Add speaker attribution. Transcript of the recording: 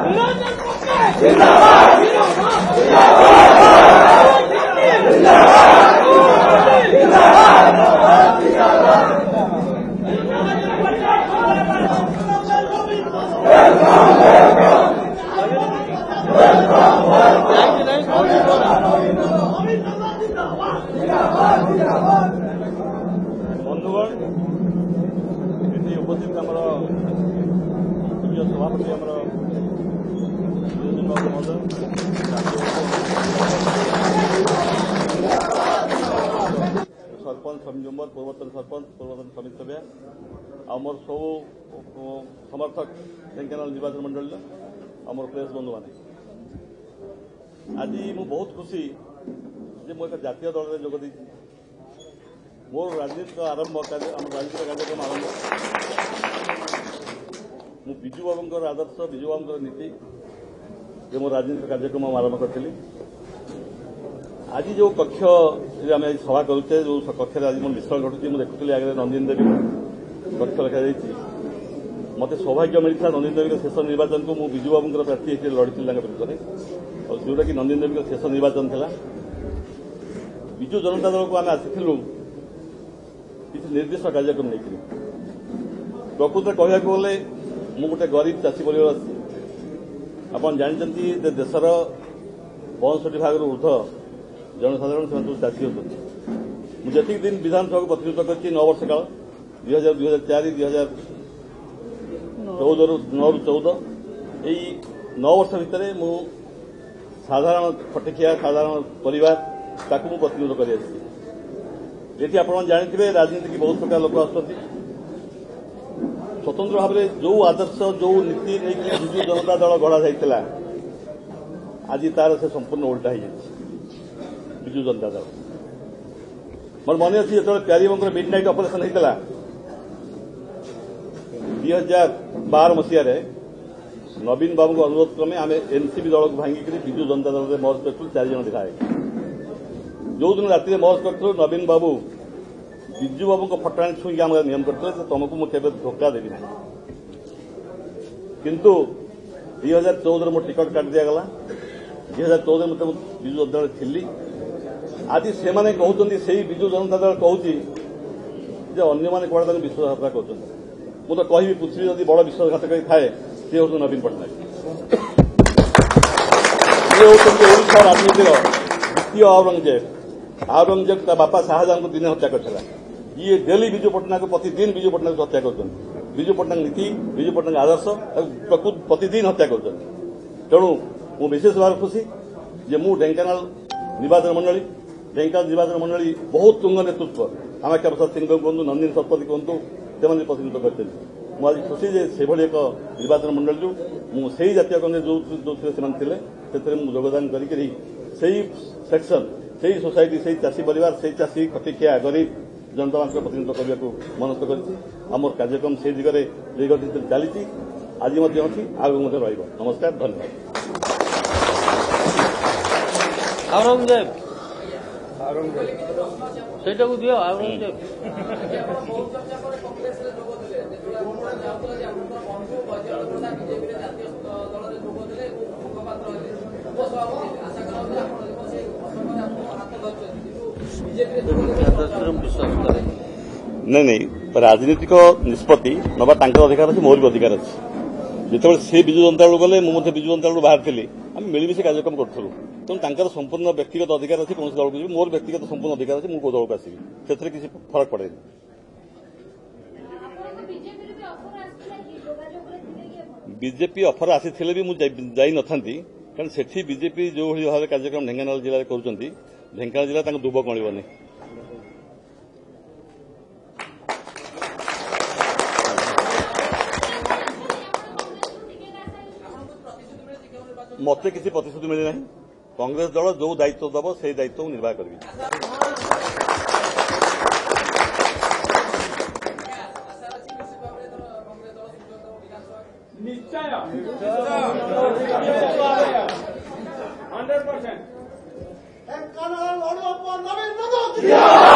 Speaker 1: বন্ধুগণ এটি উপস্থিত আমার সভাপতি আমার चेम्बर पूर्वतन सरपंच पूर्वतन समित सभा आम सब समर्थक ढेकाना निर्वाचन मंडल आम प्रेस बंधु मान आज मु बहुत खुशी जे मु एक दल में जोगदे मोर राजनीतिक आरंभ राजनीतिक कार्यक्रम आरंभ मुझु बाबू आदर्श विजु बाबू नीति मो राजनीतिक कार्यक्रम आरंभ करी ଆଜି ଯେଉଁ କକ୍ଷରେ ଆମେ ସଭା କରୁଛେ ଯେଉଁ କକ୍ଷରେ ଆଜି ମୋର ମିଶ୍ରଣ ଘଟୁଛି ମୁଁ ଦେଖୁଥିଲି ଆଗରେ ନନ୍ଦିନ ଦେବୀ କକ୍ଷ ଲେଖାଯାଇଛି ମୋତେ ସୌଭାଗ୍ୟ ମିଳିଥିଲା ନନ୍ଦିନ ଦେବୀଙ୍କ ଶେଷ ନିର୍ବାଚନକୁ ମୁଁ ବିଜୁବାବୁଙ୍କର ପ୍ରାର୍ଥୀ ହୋଇଥିଲେ ଲଢ଼ିଥିଲି ତାଙ୍କ ବିରୁଦ୍ଧରେ ଯେଉଁଟାକି ନନ୍ଦିନ ଦେବୀଙ୍କ ଶେଷ ନିର୍ବାଚନ ଥିଲା ବିଜୁ ଜନତା ଦଳକୁ ଆମେ ଆସିଥିଲୁ କିଛି ନିର୍ଦ୍ଦିଷ୍ଟ କାର୍ଯ୍ୟକ୍ରମ ନେଇଥିଲୁ ପ୍ରକୃତରେ କହିବାକୁ ଗଲେ ମୁଁ ଗୋଟିଏ ଗରିବ ଚାଷୀ ପରିବାର ଆପଣ ଜାଣିଛନ୍ତି ଯେ ଦେଶର ପଞ୍ଚଷଠି ଭାଗରୁ ଉର୍ଦ୍ଧ୍ୱ जनसाधारण से चाषी अच्छे मुझे दिन विधानसभा को प्रतिनिधित्व कर नौ वर्ष काल दुई हजार दुई हजार चार दुई हजार चौदह नौ चौदह यही नौ वर्ष भितर मु साधारण खटिकिया साधारण पर ताको कर ये आप जानते राजनीति की बहुत प्रकार लोक आस स्वतंत्र भाव में जो आदर्श जो नीति नहीं विजु जनता दल गढ़ा जा आज तार से संपूर्ण उल्टा हो जाती ಬಿಜು ಜನತಾದಳ મને માન્ય છે અત્યારે પહેલી વખત મિડ નાઇટ ઓપરેશન નહીં કલા બે હજાર બાર મસીહારે નવીન બાબુଙ୍କୁ ଅନୁରୋଧ କ୍ରମେ ଆମେ ଏନ୍ସିପି ଦଳକୁ ଭାଙ୍ଗିକରି ବିଜୁ ଜନତା ଦଳରେ ମହଜ କରିଥିଲୁ ଚାରିଜଣ ବିଧାୟକ ଯେଉଁଦିନ ରାତିରେ ମହଜ କରିଥିଲୁ ନବୀନ ବାବୁ ବିଜୁ ବାବୁଙ୍କ ଫଟାଣି ଛୁଇଁକି ଆମର ନିୟମ କରିଥିଲେ ଯେ ତମକୁ ମୁଁ କେବେ ଧୋକା ଦେବି ନାହିଁ କିନ୍ତୁ ଦୁଇ ହଜାର ଚଉଦରେ ମୋ ଟିକଟ କାଟି ଦିଆଗଲା ଦୁଇ ହଜାର ଚଉଦରେ ମୋତେ ବିଜୁ ଜନତା ଦଳରେ ଥିଲି ଆଜି ସେମାନେ କହୁଛନ୍ତି ସେଇ ବିଜୁ ଜନତା ଦଳ କହୁଛି ଯେ ଅନ୍ୟମାନେ କୁଆଡ଼େ ତାଙ୍କୁ ବିଶ୍ୱାସଘାତ କରୁଛନ୍ତି ମୁଁ ତ କହିବି ପୃଥିବୀ ଯଦି ବଡ଼ ବିଶ୍ୱାସଘାତକାରୀ ଥାଏ ସେ ହେଉଛନ୍ତି ନବୀନ ପଟ୍ଟନାୟକ ସେ ହେଉଛନ୍ତି ଓଡ଼ିଶା ରାଜନୀତିର ଦ୍ୱିତୀୟ ଔରଙ୍ଗଜେବ ଔରଙ୍ଗଜେବ ତା ବାପା ଶାହାଜାହାଙ୍କୁ ଦିନେ ହତ୍ୟା କରିଥିଲା ଇଏ ଡେଲି ବିଜୁ ପଟ୍ଟନାୟକ ପ୍ରତିଦିନ ବିଜୁ ପଟ୍ଟନାୟକ ହତ୍ୟା କରୁଛନ୍ତି ବିଜୁ ପଟ୍ଟନାୟକ ନୀତି ବିଜୁ ପଟ୍ଟନାୟକ ଆଦର୍ଶ ତାକୁ ପ୍ରତିଦିନ ହତ୍ୟା କରୁଛନ୍ତି ତେଣୁ ମୁଁ ବିଶେଷ ଭାବରେ ଖୁସି ଯେ ମୁଁ ଢେଙ୍କାନାଳ ନିର୍ବାଚନ ମଣ୍ଡଳୀ ಜೈಕಾರ ನಿರ್ವಾಚನ ಮಂಡಳಿ ಬಹು ತುಂಗ ನೇತೃತ್ವ ಆಮೇಲೆ ಕೆಲಸ ಸಿಂಗଙ୍କୁ ಒಂದು ನಂದಿನಿ ଶତପଥୀ କୁହନ୍ତୁ ସେମାନେ ପ୍ରତିନିଧିତ୍ୱ କରିଛନ୍ତି ମୁଁ ଆଜି ଖୁସି ଯେ ସେଭଳି ଏକ ନିର୍ବାଚନ ମଣ୍ଡଳୀରୁ ମୁଁ ସେହି ଜାତୀୟ କଂଗ୍ରେସ ଯେଉଁଥିରେ ସେମାନେ ଥିଲେ ସେଥିରେ ମୁଁ ଯୋଗଦାନ କରିକରି ସେହି ସେକ୍ସନ ସେହି ସୋସାଇଟି ସେହି ଚାଷୀ ପରିବାର ସେହି ଚାଷୀ ଖଟିଖିଆ ଗରିବ ଜନତାମାନଙ୍କ ପ୍ରତିନିଧିତ୍ୱ କରିବାକୁ ମନସ୍ଥ କରିଛି ଆମର କାର୍ଯ୍ୟକ୍ରମ ସେହି ଦିଗରେ ଦୀର୍ଘ ଚାଲିଛି ଆଜି ମଧ୍ୟ ଅଛି ଆଗକୁ ମଧ୍ୟ ରହିବ ନମସ୍କାର ଧନ୍ୟବାଦ
Speaker 2: ଔରଙ୍ଗଜେବ ସେଇଟାକୁ ଦିଅ ଆଉ
Speaker 1: ନାଇଁ ନାଇଁ ରାଜନୈତିକ ନିଷ୍ପତ୍ତି ନେବା ତାଙ୍କର ଅଧିକାର ଅଛି ମୌଳିକ ଅଧିକାର ଅଛି ଯେତେବେଳେ ସେ ବିଜୁ ଜନତା ଦଳକୁ ଗଲେ ମୁଁ ମଧ୍ୟ ବିଜୁ ଜନତା ଦଳରୁ ବାହାରିଥିଲି আমি ମିଳିମିଶି କାର୍ଯ୍ୟକ୍ରମ କରୁଥିଲୁ ତେଣୁ ତାଙ୍କର ସମ୍ପୂର୍ଣ୍ଣ ବ୍ୟକ୍ତିଗତ ଅଧିକାର ଅଛି କୌଣସି ଦଳକୁ ଯିବି ମୋର ବ୍ୟକ୍ତିଗତ ସମ୍ପୂର୍ଣ୍ଣ ଅଧିକାର ଅଛି ମୁଁ କୋଉ ଦଳକୁ ଆସିବି ସେଥିରେ କିଛି ଫରକ ପଡ଼େନି ବିଜେପି ଅଫର ଆସିଥିଲେ ବି ମୁଁ ଯାଇନଥାନ୍ତି କାରଣ ସେଠି ବିଜେପି ଯେଉଁଭଳି ଭାବରେ କାର୍ଯ୍ୟକ୍ରମ ଢେଙ୍କାନାଳ ଜିଲ୍ଲାରେ କରୁଛନ୍ତି ଢେଙ୍କାନାଳ ଜିଲ୍ଲା ତାଙ୍କୁ ଦୁବ କଳିବନି ମୋତେ କିଛି ପ୍ରତିଶ୍ରୁତି ମିଳିନାହିଁ କଂଗ୍ରେସ ଦଳ ଯେଉଁ ଦାୟିତ୍ୱ ଦେବ ସେହି ଦାୟିତ୍ୱ ମୁଁ ନିର୍ବାହ କରିବି Yeah!